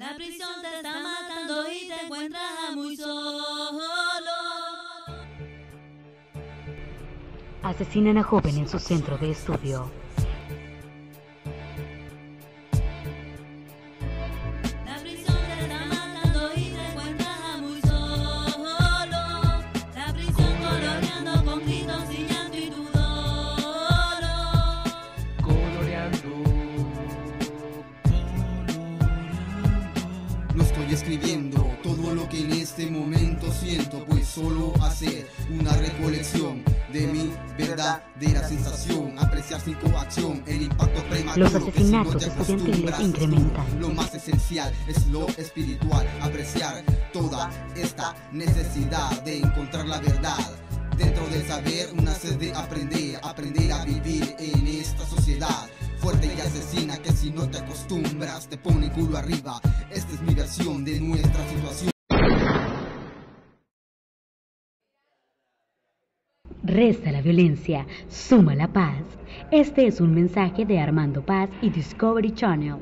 La prisión te está matando y te encuentras muy solo. Asesinan a joven en su centro de estudio. No estoy escribiendo todo lo que en este momento siento, pues solo hacer una recolección de mi verdadera sensación, apreciar sin coacción el impacto prematuro Los que si no estudiantiles incrementan. Lo más esencial es lo espiritual, apreciar toda esta necesidad de encontrar la verdad. Dentro del saber, una sed de aprender, aprender y asesina que si no te acostumbras te pone culo arriba. Esta es mi versión de nuestra situación. Resta la violencia, suma la paz. Este es un mensaje de Armando Paz y Discovery Channel.